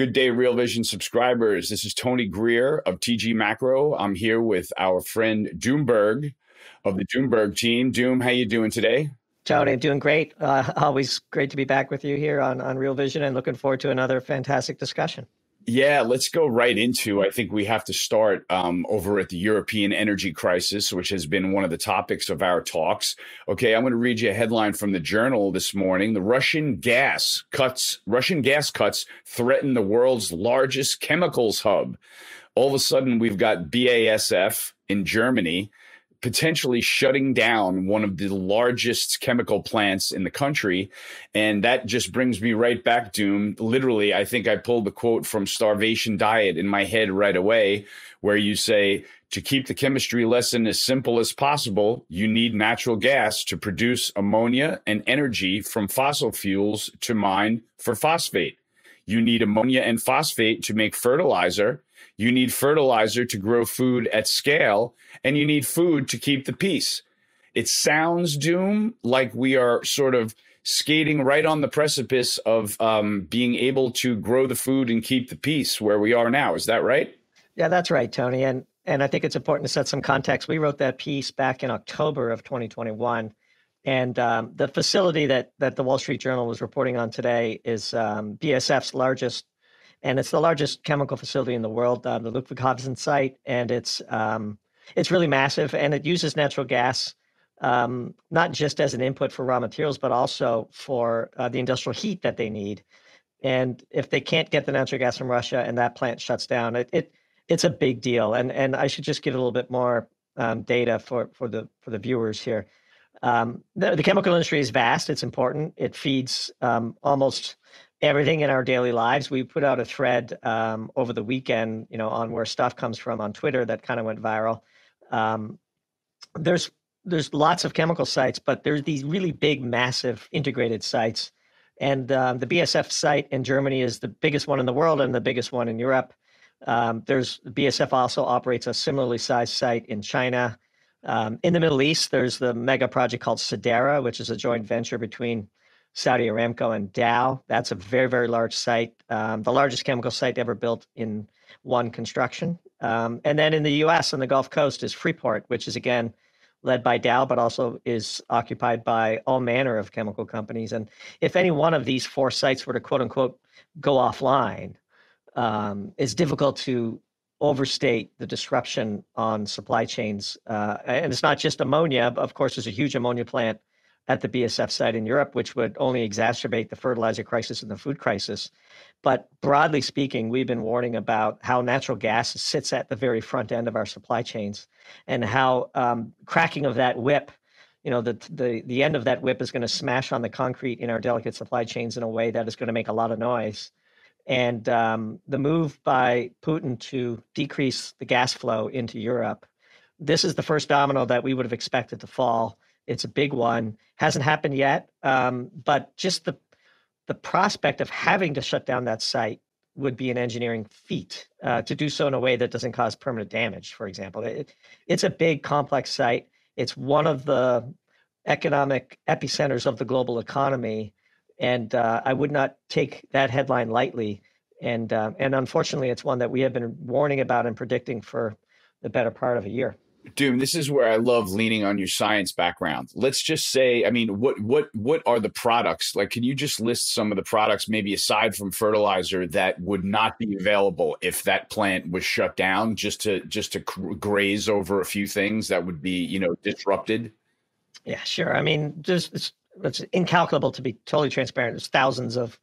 Good day, Real Vision subscribers. This is Tony Greer of TG Macro. I'm here with our friend Doomberg of the Doomberg team. Doom, how you doing today? Tony, I'm doing great. Uh, always great to be back with you here on, on Real Vision and looking forward to another fantastic discussion. Yeah, let's go right into. I think we have to start um, over at the European energy crisis, which has been one of the topics of our talks. Okay, I'm going to read you a headline from the Journal this morning. The Russian gas cuts, Russian gas cuts threaten the world's largest chemicals hub. All of a sudden, we've got BASF in Germany potentially shutting down one of the largest chemical plants in the country. And that just brings me right back, Doom. Literally, I think I pulled the quote from Starvation Diet in my head right away, where you say, to keep the chemistry lesson as simple as possible, you need natural gas to produce ammonia and energy from fossil fuels to mine for phosphate. You need ammonia and phosphate to make fertilizer you need fertilizer to grow food at scale, and you need food to keep the peace. It sounds, Doom, like we are sort of skating right on the precipice of um, being able to grow the food and keep the peace where we are now. Is that right? Yeah, that's right, Tony. And and I think it's important to set some context. We wrote that piece back in October of 2021, and um, the facility that that the Wall Street Journal was reporting on today is um, BASF's largest and it's the largest chemical facility in the world, uh, the Ludwigshafen site, and it's um, it's really massive, and it uses natural gas um, not just as an input for raw materials, but also for uh, the industrial heat that they need. And if they can't get the natural gas from Russia, and that plant shuts down, it, it it's a big deal. And and I should just give a little bit more um, data for for the for the viewers here. Um, the, the, chemical industry is vast. It's important. It feeds um, almost everything in our daily lives. We put out a thread um, over the weekend, you know, on where stuff comes from on Twitter that kind of went viral. Um, there's there's lots of chemical sites, but there's these really big, massive integrated sites. And um, the BASF site in Germany is the biggest one in the world and the biggest one in Europe. Um, there's BASF also operates a similarly sized site in China. Um, in the Middle East, there's the mega project called Sadara, which is a joint venture between Saudi Aramco and Dow. That's a very, very large site, um, the largest chemical site ever built in one construction. Um, and then in the US on the Gulf Coast is Freeport, which is again led by Dow, but also is occupied by all manner of chemical companies. And if any one of these four sites were to quote unquote go offline, um, it's difficult to overstate the disruption on supply chains. Uh, and it's not just ammonia. Of course, there's a huge ammonia plant at the BASF site in Europe, which would only exacerbate the fertilizer crisis and the food crisis. But broadly speaking, we've been warning about how natural gas sits at the very front end of our supply chains and how um, cracking of that whip, you know, the, the, the end of that whip is going to smash on the concrete in our delicate supply chains in a way that is going to make a lot of noise. And um, the move by Putin to decrease the gas flow into Europe, this is the first domino that we would have expected to fall it's a big one. Hasn't happened yet, um, but just the the prospect of having to shut down that site would be an engineering feat uh, to do so in a way that doesn't cause permanent damage. For example, it, it's a big, complex site. It's one of the economic epicenters of the global economy, and uh, I would not take that headline lightly. And uh, and unfortunately, it's one that we have been warning about and predicting for the better part of a year. Doom, this is where I love leaning on your science background. Let's just say, I mean, what what what are the products? Like, can you just list some of the products, maybe aside from fertilizer, that would not be available if that plant was shut down? Just to just to graze over a few things that would be, you know, disrupted. Yeah, sure. I mean, just it's, it's incalculable to be totally transparent. There's thousands of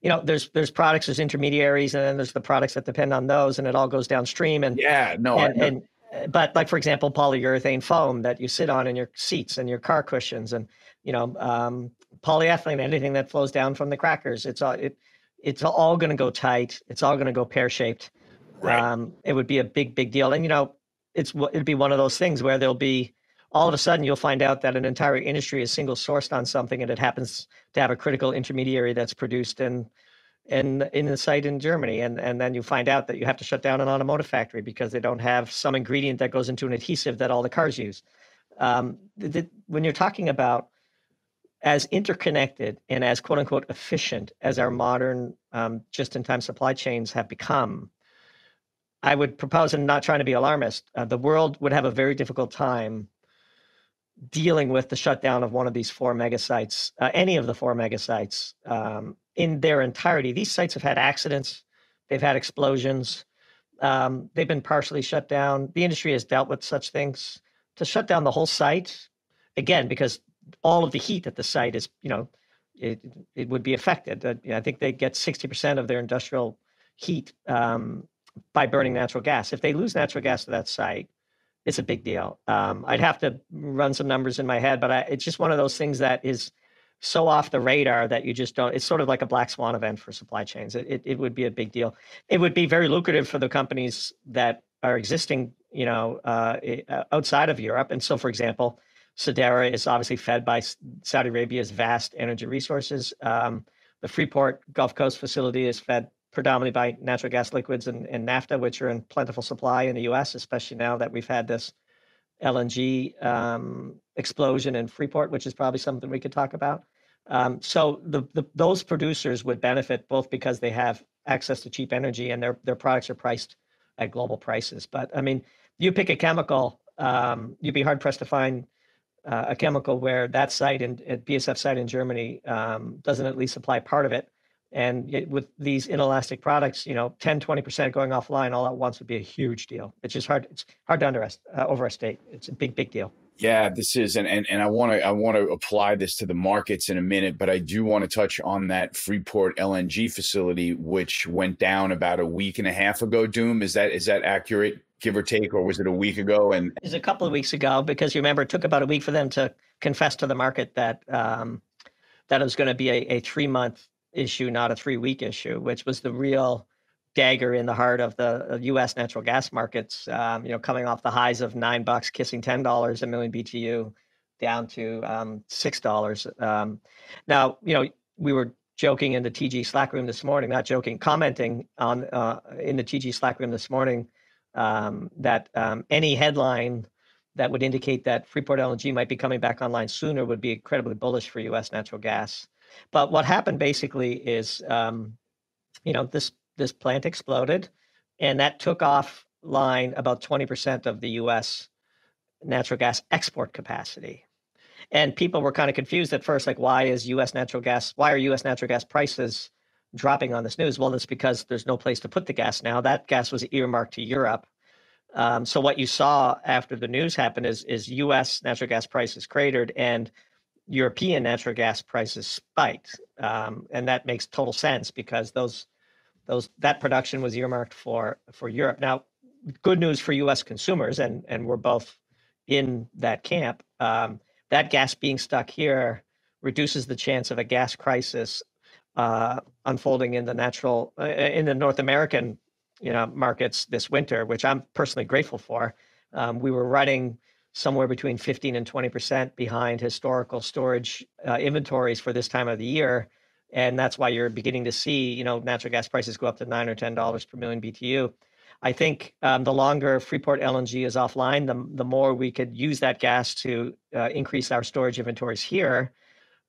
you know, there's there's products, there's intermediaries, and then there's the products that depend on those, and it all goes downstream. And yeah, no, and, and but like for example polyurethane foam that you sit on in your seats and your car cushions and you know um, polyethylene anything that flows down from the crackers it's all it it's all going to go tight. It's all going to go pear-shaped. Right. um, it would be a big big deal. And you know it's it'd be one of those things where there'll be all of a sudden you'll find out that an entire industry is single sourced on something and it happens to have a critical intermediary that's produced in in in the site in Germany, and and then you find out that you have to shut down an automotive factory because they don't have some ingredient that goes into an adhesive that all the cars use. Um, the, when you're talking about as interconnected and as quote unquote efficient as our modern um, just in time supply chains have become, I would propose, and not trying to be alarmist, uh, the world would have a very difficult time dealing with the shutdown of one of these four mega sites, uh, any of the four mega sites um, in their entirety. These sites have had accidents, they've had explosions, um, they've been partially shut down. The industry has dealt with such things. To shut down the whole site, again, because all of the heat at the site is, you know, it, it would be affected. Uh, I think they get 60% of their industrial heat um, by burning natural gas. If they lose natural gas to that site, it's a big deal. Um, I'd have to run some numbers in my head, but I, it's just one of those things that is so off the radar that you just don't. It's sort of like a black swan event for supply chains. It, it, it would be a big deal. It would be very lucrative for the companies that are existing, you know, uh, uh outside of Europe. And so, for example, Sadara is obviously fed by Saudi Arabia's vast energy resources. Um, the Freeport Gulf Coast facility is fed predominantly by natural gas liquids and, and naphtha, which are in plentiful supply in the U.S., especially now that we've had this LNG um, explosion in Freeport, which is probably something we could talk about. Um, so the, the, those producers would benefit both because they have access to cheap energy and their their products are priced at global prices. But I mean, you pick a chemical, um, you'd be hard pressed to find uh, a chemical where that site and BASF site in Germany um, doesn't at least supply part of it and with these inelastic products, you know, 10, 20% going offline all at once would be a huge deal. It's just hard. It's hard to underestimate, uh, overestimate. It's a big, big deal. Yeah, this is, and and, and I want to I want to apply this to the markets in a minute, but I do want to touch on that Freeport LNG facility, which went down about a week and a half ago. Doom, is that is that accurate, give or take, or was it a week ago? And it was a couple of weeks ago because you remember it took about a week for them to confess to the market that um, that it was going to be a, a three month issue, not a three week issue, which was the real dagger in the heart of the U.S. natural gas markets. Um, you know, coming off the highs of nine bucks, kissing ten dollars a million BTU, down to um, six dollars. Um, now, you know, we were joking in the TG Slack room this morning, not joking, commenting on uh, in the TG Slack room this morning um, that um, any headline that would indicate that Freeport LNG might be coming back online sooner would be incredibly bullish for U.S. natural gas. But what happened basically is, um, you know, this this plant exploded, and that took offline about twenty percent of the U.S. natural gas export capacity. And people were kind of confused at first, like, why is U.S. natural gas? Why are U.S. natural gas prices dropping on this news? Well, it's because there's no place to put the gas now. That gas was earmarked to Europe. Um, so what you saw after the news happened is is U.S. natural gas prices cratered, and European natural gas prices spiked, um, and that makes total sense because those those that production was earmarked for for Europe. Now, good news for U.S. consumers, and and we're both in that camp. Um, that gas being stuck here reduces the chance of a gas crisis uh, unfolding in the natural uh, in the North American you know markets this winter, which I'm personally grateful for. Um, we were running somewhere between 15 and 20% behind historical storage uh, inventories for this time of the year. And that's why you're beginning to see, you know, natural gas prices go up to nine or ten dollars per million BTU. I think um, the longer Freeport LNG is offline, the the more we could use that gas to uh, increase our storage inventories here.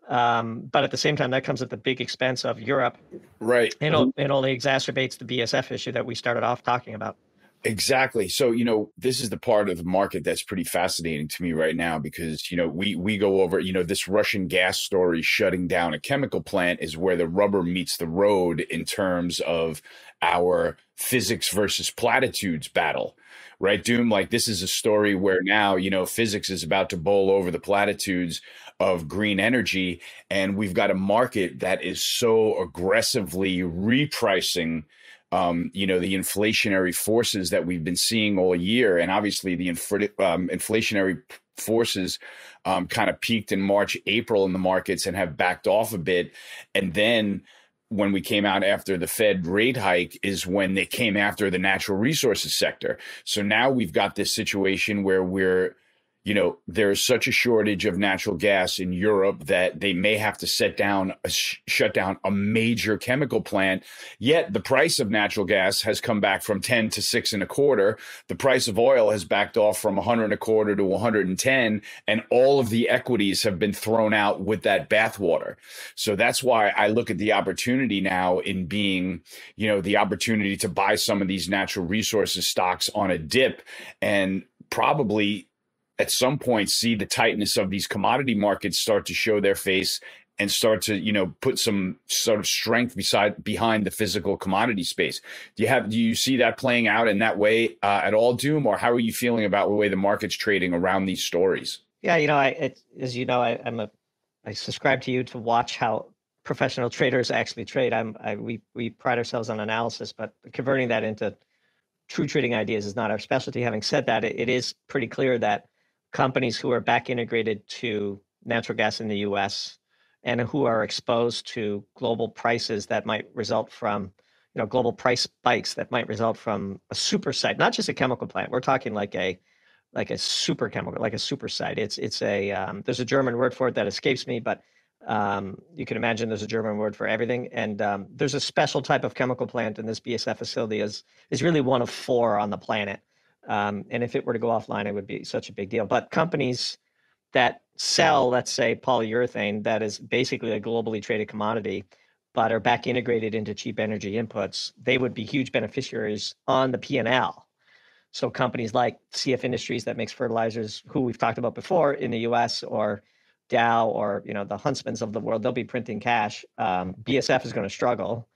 Um, but at the same time, that comes at the big expense of Europe. Right. It, it only exacerbates the BASF issue that we started off talking about. Exactly. So, you know, this is the part of the market that's pretty fascinating to me right now because, you know, we we go over, you know, this Russian gas story shutting down a chemical plant is where the rubber meets the road in terms of our physics versus platitudes battle. Right, Doom, like this is a story where now, you know, physics is about to bowl over the platitudes of green energy and we've got a market that is so aggressively repricing um, you know, the inflationary forces that we've been seeing all year, and obviously the um, inflationary forces um, kind of peaked in March, April in the markets and have backed off a bit, and then when we came out after the Fed rate hike is when they came after the natural resources sector. So now we've got this situation where we're you know, there's such a shortage of natural gas in Europe that they may have to set down, a, shut down a major chemical plant. Yet the price of natural gas has come back from 10 to six and a quarter. The price of oil has backed off from 100 and a quarter to 110, and all of the equities have been thrown out with that bathwater. So that's why I look at the opportunity now in being, you know, the opportunity to buy some of these natural resources stocks on a dip and probably at some point see the tightness of these commodity markets start to show their face and start to you know put some sort of strength beside behind the physical commodity space. Do you have do you see that playing out in that way uh, at all doom? Or how are you feeling about the way the market's trading around these stories? Yeah you know i it, as you know I, i'm a i subscribe to you to watch how professional traders actually trade. I'm I, we we pride ourselves on analysis but converting that into true trading ideas is not our specialty. Having said that it, it is pretty clear that companies who are back integrated to natural gas in the US and who are exposed to global prices that might result from you know global price spikes that might result from a super site not just a chemical plant. We're talking like a like a super chemical like a super site. It's it's a um, there's a german word for it that escapes me but um, you can imagine there's a german word for everything. And um, there's a special type of chemical plant and this BASF facility is is really one of four on the planet um, and if it were to go offline, it would be such a big deal. But companies that sell, let's say, polyurethane, that is basically a globally traded commodity, but are back integrated into cheap energy inputs, they would be huge beneficiaries on the P&L. So companies like CF Industries that makes fertilizers, who we've talked about before in the U.S. or Dow or you know the Huntsmans of the world, they'll be printing cash. Um, BASF is going to struggle,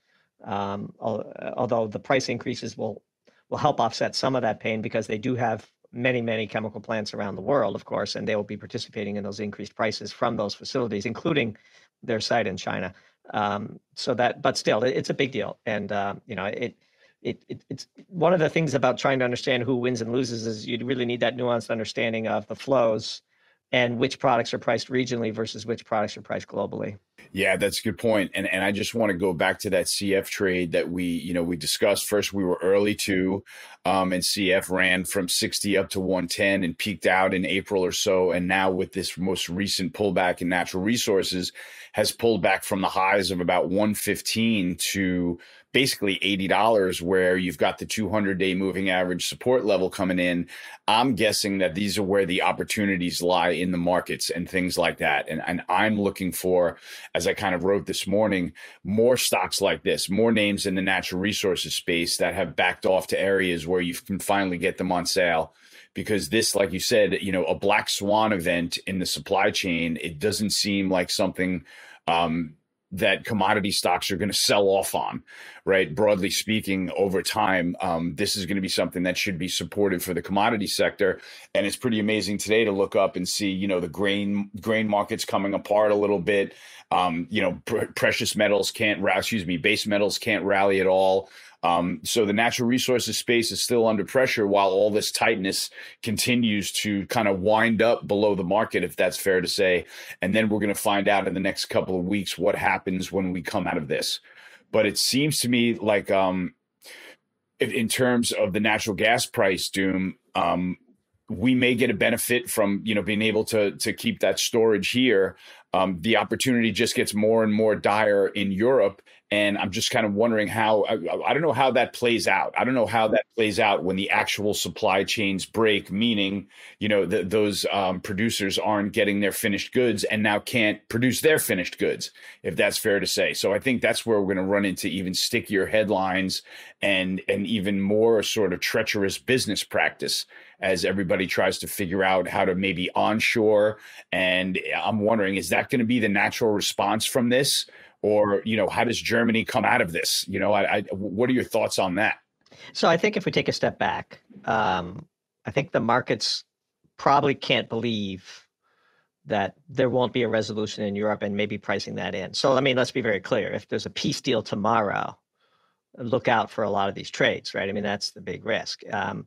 um, although the price increases will will help offset some of that pain because they do have many, many chemical plants around the world, of course, and they will be participating in those increased prices from those facilities, including their site in China. Um, so that, but still, it, it's a big deal, and uh, you know, it, it, it, it's one of the things about trying to understand who wins and loses is you really need that nuanced understanding of the flows and which products are priced regionally versus which products are priced globally. Yeah, that's a good point. And and I just want to go back to that CF trade that we, you know, we discussed first we were early to um and CF ran from 60 up to 110 and peaked out in April or so and now with this most recent pullback in natural resources has pulled back from the highs of about 115 to basically $80 where you've got the 200 day moving average support level coming in. I'm guessing that these are where the opportunities lie in the markets and things like that. And, and I'm looking for, as I kind of wrote this morning, more stocks like this, more names in the natural resources space that have backed off to areas where you can finally get them on sale because this like you said you know a black swan event in the supply chain it doesn't seem like something um, that commodity stocks are going to sell off on, right? Broadly speaking, over time, um, this is going to be something that should be supported for the commodity sector. And it's pretty amazing today to look up and see, you know, the grain grain markets coming apart a little bit. Um, you know, pr- precious metals can't, excuse me, base metals can't rally at all. Um, so the natural resources space is still under pressure while all this tightness continues to kind of wind up below the market, if that's fair to say. And then we're going to find out in the next couple of weeks what happens when we come out of this. But it seems to me like, um, in terms of the natural gas price doom, um, we may get a benefit from you know being able to to keep that storage here. Um, the opportunity just gets more and more dire in Europe, and I'm just kind of wondering how I, I, don't know how that plays out. I don't know how that plays out when the actual supply chains break, meaning you know the, those um, producers aren't getting their finished goods and now can't produce their finished goods, if that's fair to say. So I think that's where we're going to run into even stickier headlines and and even more sort of treacherous business practice as everybody tries to figure out how to maybe onshore. And I'm wondering, is that going to be the natural response from this? Or you know how does germany come out of this? You know I, I, what are your thoughts on that? So i think if we take a step back um, i think the markets probably can't believe that there won't be a resolution in europe and maybe pricing that in. So i mean let's be very clear. If there's a peace deal tomorrow look out for a lot of these trades right? I mean that's the big risk. Um,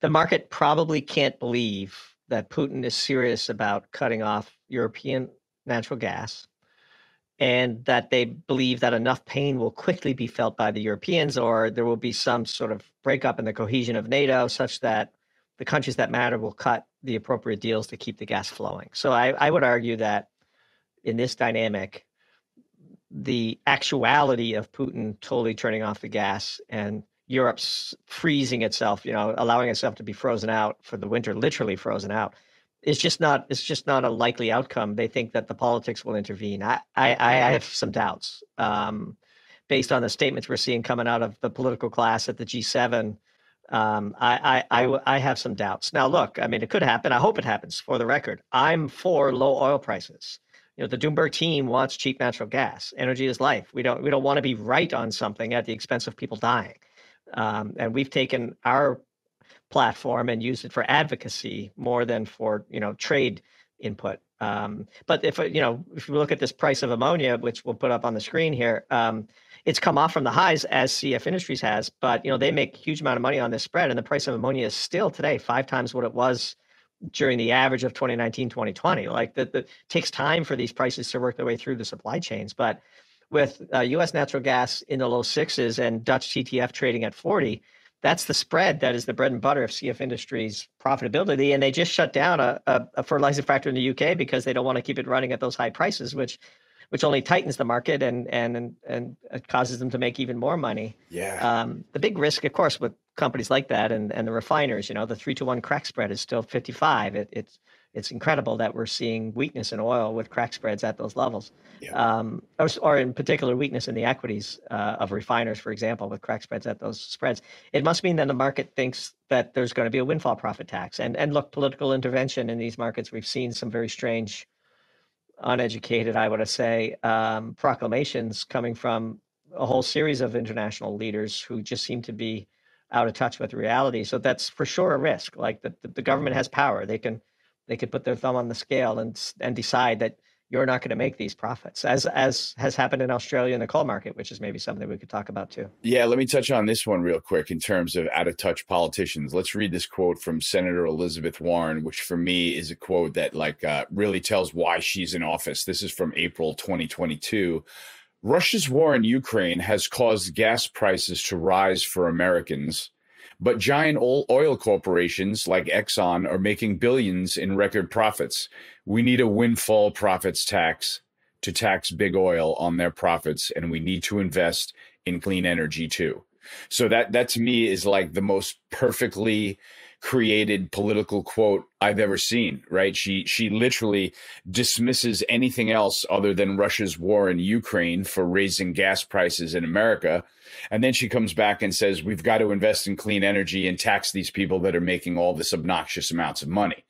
the market probably can't believe that putin is serious about cutting off european natural gas and that they believe that enough pain will quickly be felt by the Europeans, or there will be some sort of breakup in the cohesion of NATO such that the countries that matter will cut the appropriate deals to keep the gas flowing. So I, I would argue that in this dynamic, the actuality of Putin totally turning off the gas and Europe's freezing itself, you know, allowing itself to be frozen out for the winter, literally frozen out, is just not it's just not a likely outcome. They think that the politics will intervene. I I, I have some doubts um, based on the statements we're seeing coming out of the political class at the G7. Um, I, I, I I have some doubts. Now, look, I mean, it could happen. I hope it happens. For the record, I'm for low oil prices you know the Doomberg team wants cheap natural gas. Energy is life. We don't we don't want to be right on something at the expense of people dying. Um, and we've taken our platform and use it for advocacy more than for you know trade input. Um, but if you know if you look at this price of ammonia, which we'll put up on the screen here, um, it's come off from the highs as CF Industries has. But you know they make a huge amount of money on this spread, and the price of ammonia is still today five times what it was during the average of 2019 2020 like that it takes time for these prices to work their way through the supply chains but with uh, U.S. natural gas in the low sixes and Dutch TTF trading at 40, that's the spread that is the bread and butter of CF Industries' profitability. And they just shut down a, a, a fertilizer factory in the UK because they don't want to keep it running at those high prices, which which only tightens the market and and and it causes them to make even more money. Yeah. Um, the big risk, of course, with companies like that and and the refiners, you know, the three to one crack spread is still 55. It, it's it's incredible that we're seeing weakness in oil with crack spreads at those levels, yeah. um, or, or, in particular weakness in the equities uh, of refiners, for example, with crack spreads at those spreads. It must mean that the market thinks that there's going to be a windfall profit tax. And and look, political intervention in these markets, we've seen some very strange, uneducated, I would say, um, proclamations coming from a whole series of international leaders who just seem to be out of touch with reality. So that's for sure a risk. Like the, the, the government mm-hmm. has power; they can they could put their thumb on the scale and and decide that you're not going to make these profits, as as has happened in Australia in the coal market, which is maybe something we could talk about too. Yeah, let me touch on this one real quick in terms of out of touch politicians. Let's read this quote from Senator Elizabeth Warren, which for me is a quote that like uh, really tells why she's in office. This is from April 2022. Russia's war in Ukraine has caused gas prices to rise for Americans but giant oil corporations like Exxon are making billions in record profits. We need a windfall profits tax to tax big oil on their profits, and we need to invest in clean energy too. So that that to me is like the most perfectly created political quote I've ever seen, right? She she literally dismisses anything else other than Russia's war in Ukraine for raising gas prices in America. And then she comes back and says we've got to invest in clean energy and tax these people that are making all this obnoxious amounts of money.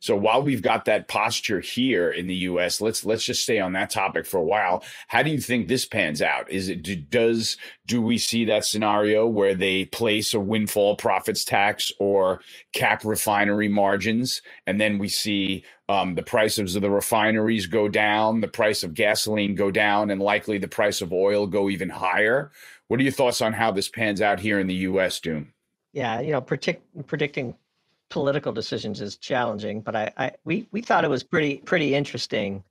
So while we've got that posture here in the U.S., let's let's just stay on that topic for a while. How do you think this pans out? Is it do, does do we see that scenario where they place a windfall profits tax or cap refinery margins, and then we see um, the prices of the refineries go down, the price of gasoline go down, and likely the price of oil go even higher? What are your thoughts on how this pans out here in the U.S., Doom? Yeah, you know, predict, predicting political decisions is challenging, but I, I we we thought it was pretty pretty interesting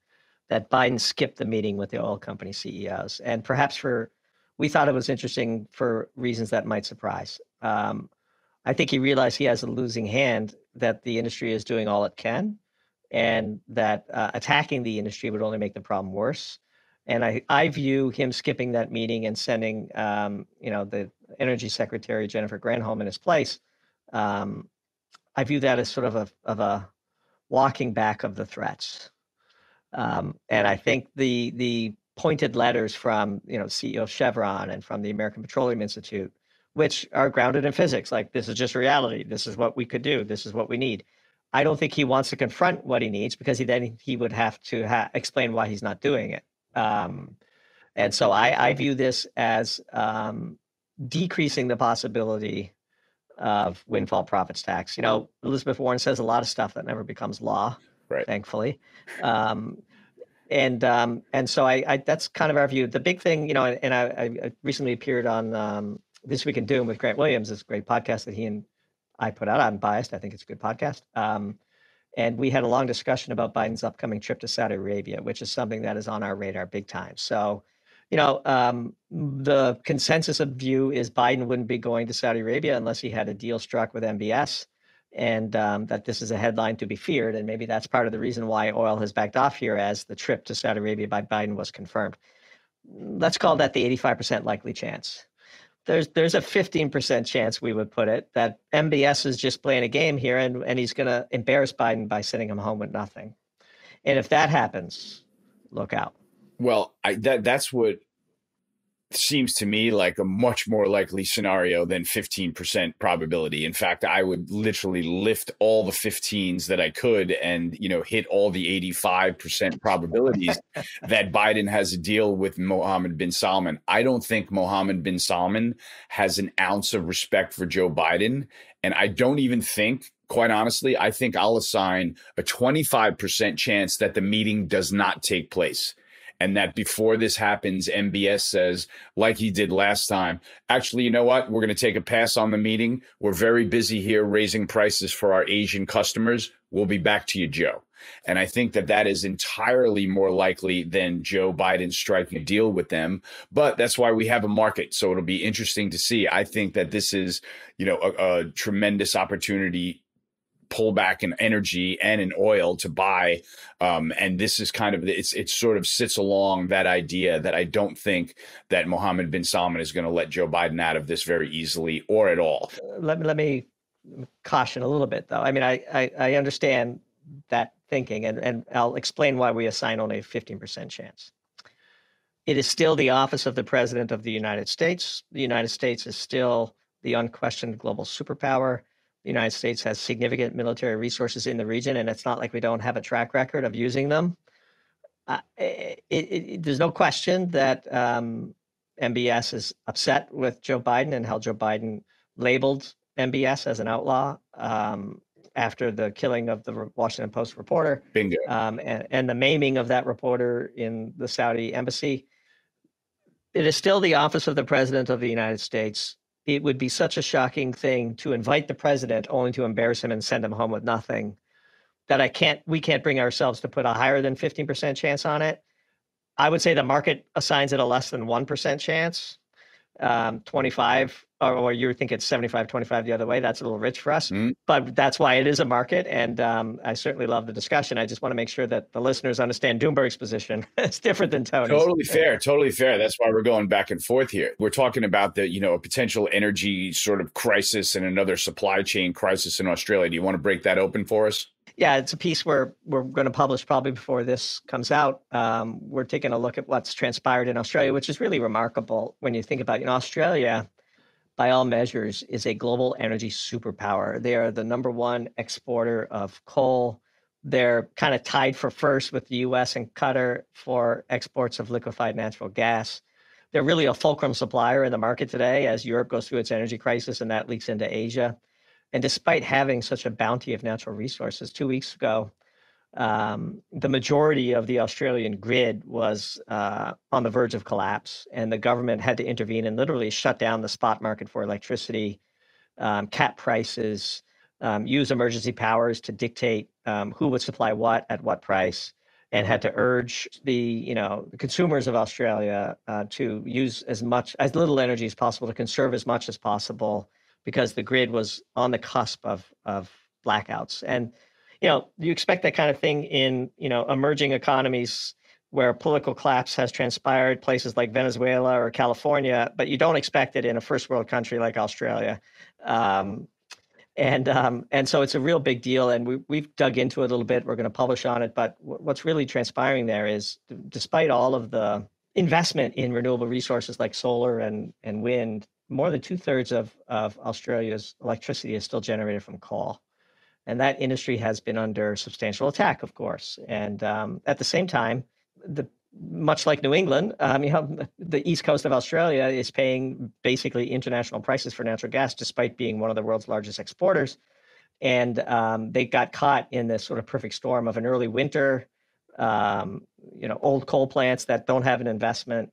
that Biden skipped the meeting with the oil company CEOs, and perhaps for we thought it was interesting for reasons that might surprise. Um, I think he realized he has a losing hand that the industry is doing all it can, and that uh, attacking the industry would only make the problem worse. And I, I view him skipping that meeting and sending, um, you know, the Energy Secretary Jennifer Granholm in his place um, I view that as sort of a of a walking back of the threats. Um, and I think the the pointed letters from you know CEO of Chevron and from the American Petroleum Institute, which are grounded in physics, like this is just reality. This is what we could do. This is what we need. I don't think he wants to confront what he needs because he then he would have to ha- explain why he's not doing it. Um, and so I, I view this as um, decreasing the possibility of windfall profits tax. You know, Elizabeth Warren says a lot of stuff that never becomes law, right. thankfully. Um, and um, and so I, I, that's kind of our view. The big thing, you know, and I, I recently appeared on um, This Week in Doom with Grant Williams. This great podcast that he and I put out. I'm biased. I think it's a good podcast. Um, and we had a long discussion about Biden's upcoming trip to Saudi Arabia, which is something that is on our radar big time. So you know, um, the consensus of view is Biden wouldn't be going to Saudi Arabia unless he had a deal struck with MBS. and um, that this is a headline to be feared. And maybe that's part of the reason why oil has backed off here as the trip to Saudi Arabia by Biden was confirmed. Let's call that the 85% likely chance. There's there's a 15% chance we would put it that MBS is just playing a game here and, and he's going to embarrass Biden by sending him home with nothing. And if that happens, look out. Well, I, that that's what seems to me like a much more likely scenario than 15% probability. In fact, I would literally lift all the 15s that I could and, you know, hit all the 85% probabilities that Biden has a deal with Mohammed bin Salman. I don't think Mohammed bin Salman has an ounce of respect for Joe Biden. And I don't even think quite honestly, I think I'll assign a 25% chance that the meeting does not take place and that before this happens, MBS says, like he did last time, actually, you know what? We're going to take a pass on the meeting. We're very busy here raising prices for our Asian customers. We'll be back to you, Joe. And I think that that is entirely more likely than Joe Biden striking a deal with them. But that's why we have a market. So it'll be interesting to see. I think that this is, you know, a, a tremendous opportunity pullback in energy and in oil to buy. Um, and this is kind of it's it sort of sits along that idea that I don't think that Mohammed bin Salman is going to let Joe Biden out of this very easily or at all. Let me let me caution a little bit though. I mean, I I, I understand that thinking, and and I'll explain why we assign only a fifteen percent chance. It is still the office of the president of the United States. The United States is still the unquestioned global superpower the United States has significant military resources in the region, and it's not like we don't have a track record of using them. Uh, it, it, there's no question that um, MBS is upset with Joe Biden and how Joe Biden labeled MBS as an outlaw um, after the killing of the Washington Post reporter. Bingo. Um, and, and the maiming of that reporter in the Saudi embassy. It is still the office of the President of the United States it would be such a shocking thing to invite the president only to embarrass him and send him home with nothing that I can't we can't bring ourselves to put a higher than 15% chance on it. I would say the market assigns it a less than 1% chance. Um, 25 or, you think it's 75 25 the other way that's a little rich for us. Mm. but that's why it is a market and um, i certainly love the discussion. I just want to make sure that the listeners understand doomberg's position. It's different than tony's. Totally fair totally fair. That's why we're going back and forth here. We're talking about the you know a potential energy sort of crisis and another supply chain crisis in australia. Do you want to break that open for us? Yeah, it's a piece we're we're going to publish probably before this comes out. Um, we're taking a look at what's transpired in Australia, which is really remarkable when you think about. You know, Australia by all measures, is a global energy superpower. They are the number one exporter of coal. They're kind of tied for first with the US and Qatar for exports of liquefied natural gas. They're really a fulcrum supplier in the market today as Europe goes through its energy crisis and that leaks into Asia. And despite having such a bounty of natural resources, two weeks ago, um, the majority of the Australian grid was uh, on the verge of collapse, and the government had to intervene and literally shut down the spot market for electricity, um, cap prices, um, use emergency powers to dictate um, who would supply what at what price, and had to urge the you know the consumers of Australia uh, to use as much as little energy as possible to conserve as much as possible because the grid was on the cusp of of blackouts. And you know, you expect that kind of thing in, you know, emerging economies where political collapse has transpired, places like Venezuela or California, but you don't expect it in a first world country like Australia. Um, and um, and so it's a real big deal, and we we've dug into it a little bit. We're going to publish on it, but w- what's really transpiring there is, despite all of the investment in renewable resources like solar and and wind, more than two thirds of of Australia's electricity is still generated from coal and that industry has been under substantial attack, of course. And um, at the same time, the much like New England, um, you know, the east coast of Australia is paying basically international prices for natural gas, despite being one of the world's largest exporters. And um, they got caught in this sort of perfect storm of an early winter, um, you know, old coal plants that don't have an investment,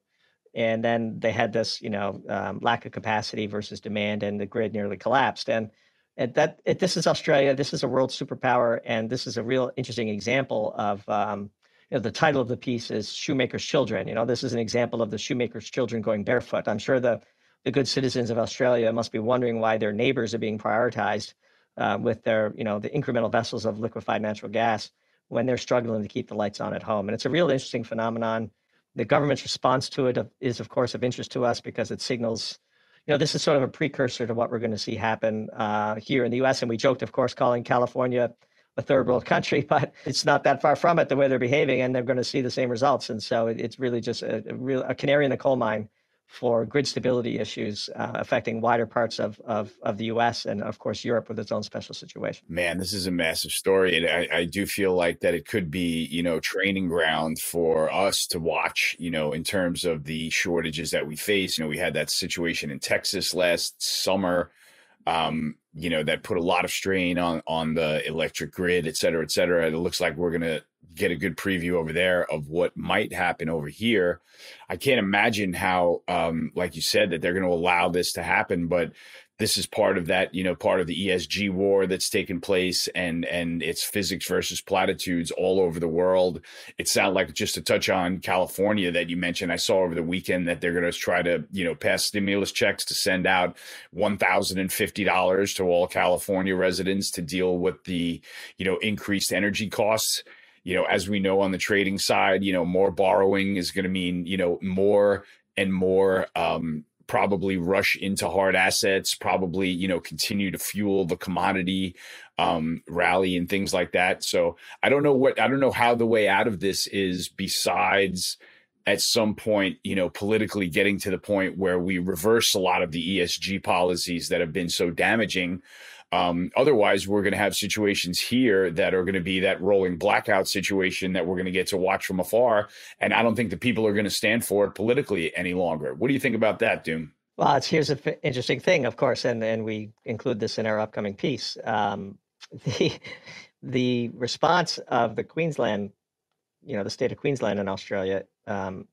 and then they had this, you know, um, lack of capacity versus demand, and the grid nearly collapsed. And and that it, this is Australia. This is a world superpower, and this is a real interesting example of. Um, you know, the title of the piece is "Shoemaker's Children." You know, this is an example of the shoemaker's children going barefoot. I'm sure the the good citizens of Australia must be wondering why their neighbors are being prioritized uh, with their, you know, the incremental vessels of liquefied natural gas when they're struggling to keep the lights on at home. And it's a real interesting phenomenon. The government's response to it is, of course, of interest to us because it signals, you know, this is sort of a precursor to what we're going to see happen uh, here in the U.S. And we joked, of course, calling California a third world country, but it's not that far from it the way they're behaving, and they're going to see the same results. And so it's really just a, a real a canary in the coal mine for grid stability issues uh, affecting wider parts of, of, of the US and, of course, Europe with its own special situation. Man, this is a massive story. And I, I, do feel like that it could be, you know, training ground for us to watch, you know, in terms of the shortages that we face. You know, we had that situation in Texas last summer um, you know, that put a lot of strain on on the electric grid, et cetera, et cetera. It looks like we're gonna get a good preview over there of what might happen over here. I can't imagine how, um, like you said, that they're going to allow this to happen, but this is part of that, you know, part of the ESG war that's taken place and and it's physics versus platitudes all over the world. It sounded like just to touch on California that you mentioned. I saw over the weekend that they're going to try to, you know, pass stimulus checks to send out one thousand and fifty dollars to all California residents to deal with the, you know, increased energy costs you know, as we know on the trading side, you know, more borrowing is going to mean, you know, more and more um, probably rush into hard assets, probably, you know, continue to fuel the commodity um, rally and things like that. So I don't know what, I don't know how the way out of this is besides at some point, you know, politically getting to the point where we reverse a lot of the ESG policies that have been so damaging um, otherwise, we're going to have situations here that are going to be that rolling blackout situation that we're going to get to watch from afar. And I don't think the people are going to stand for it politically any longer. What do you think about that, Doom? Well, here's an f- interesting thing, of course, and, and we include this in our upcoming piece. Um, the, the response of the Queensland, you know, the state of Queensland in Australia um,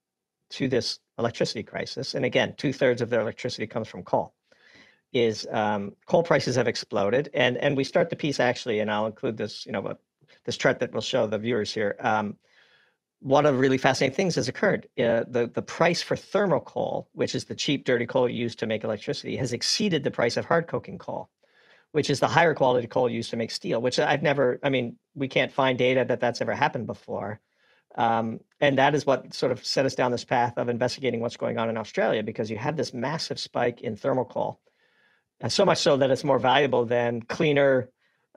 to this electricity crisis, and again, two thirds of their electricity comes from coal is um, coal prices have exploded, and and we start the piece actually, and I'll include this, you know, this chart that will show the viewers here. Um, one of the really fascinating things has occurred. Uh, the the price for thermal coal, which is the cheap, dirty coal used to make electricity, has exceeded the price of hard coking coal, which is the higher quality coal used to make steel. Which I've never. I mean, we can't find data that that's ever happened before. Um, and that is what sort of set us down this path of investigating what's going on in Australia because you had this massive spike in thermal coal and so much so that it's more valuable than cleaner,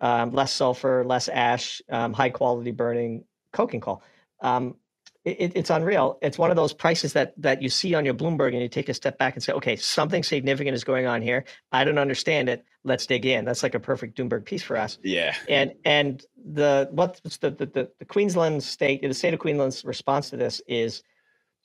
um, less sulfur, less ash, um, high quality burning coking coal. Um, it, it's unreal. It's one of those prices that that you see on your Bloomberg, and you take a step back and say, "Okay, something significant is going on here. I don't understand it. Let's dig in." That's like a perfect Bloomberg piece for us. Yeah. And and the what's the the, the, the Queensland state, the state of Queensland's response to this is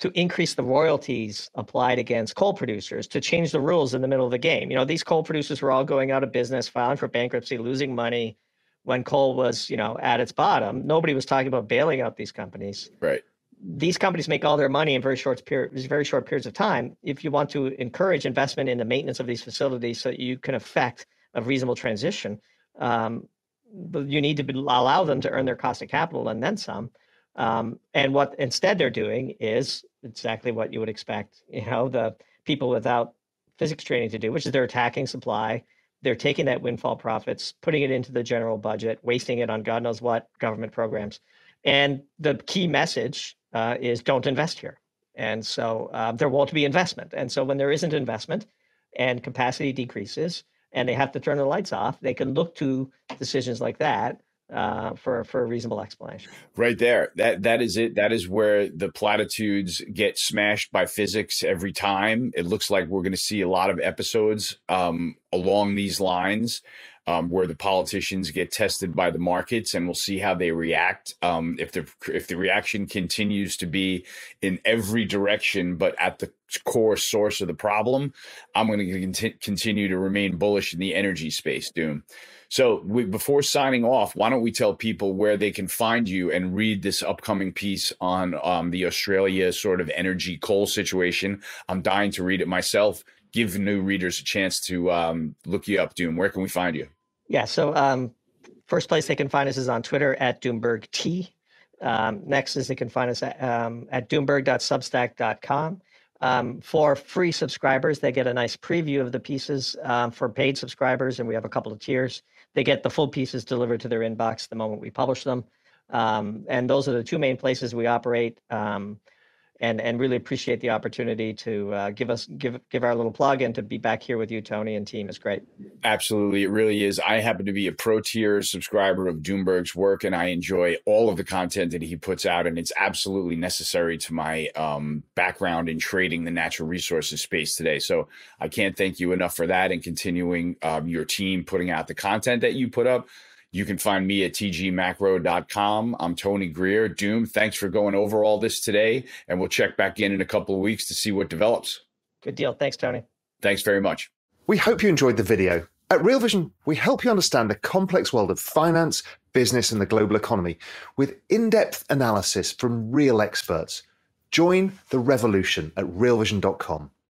to increase the royalties applied against coal producers to change the rules in the middle of the game. You know, these coal producers were all going out of business, filing for bankruptcy, losing money when coal was, you know, at its bottom. Nobody was talking about bailing out these companies. Right. These companies make all their money in very short periods, very short periods of time. If you want to encourage investment in the maintenance of these facilities so you can affect a reasonable transition, um, you need to allow them to earn their cost of capital and then some. Um, and what instead they're doing is exactly what you would expect, you know, the people without physics training to do, which is they're attacking supply. They're taking that windfall profits, putting it into the general budget, wasting it on God knows what government programs. And the key message uh, is don't invest here. And so uh, there won't be investment. And so when there isn't investment and capacity decreases and they have to turn the lights off, they can look to decisions like that uh, for for a reasonable explanation. Right there, that that is it. That is where the platitudes get smashed by physics every time. It looks like we're going to see a lot of episodes um, along these lines. Um, where the politicians get tested by the markets, and we'll see how they react. Um, if the if the reaction continues to be in every direction, but at the core source of the problem, I'm going to cont- continue to remain bullish in the energy space. Doom. So we, before signing off, why don't we tell people where they can find you and read this upcoming piece on um, the Australia sort of energy coal situation? I'm dying to read it myself. Give new readers a chance to um, look you up, Doom. Where can we find you? Yeah. So um, first place they can find us is on Twitter at DoombergT. Um, next is they can find us at, um, at doomberg.substack.com. Um, for free subscribers, they get a nice preview of the pieces. Um, for paid subscribers, and we have a couple of tiers, they get the full pieces delivered to their inbox the moment we publish them. Um, and those are the two main places we operate. And and really appreciate the opportunity to uh, give us give give our little plug and to be back here with you, Tony and team is great. Absolutely, it really is. I happen to be a pro tier subscriber of Doomberg's work, and I enjoy all of the content that he puts out, and it's absolutely necessary to my um, background in trading the natural resources space today. So I can't thank you enough for that, and continuing um, your team putting out the content that you put up. You can find me at tgmacro.com. I'm Tony Greer. Doom, thanks for going over all this today, and we'll check back in in a couple of weeks to see what develops. Good deal. Thanks, Tony. Thanks very much. We hope you enjoyed the video. At Real Vision, we help you understand the complex world of finance, business, and the global economy with in depth analysis from real experts. Join the revolution at realvision.com.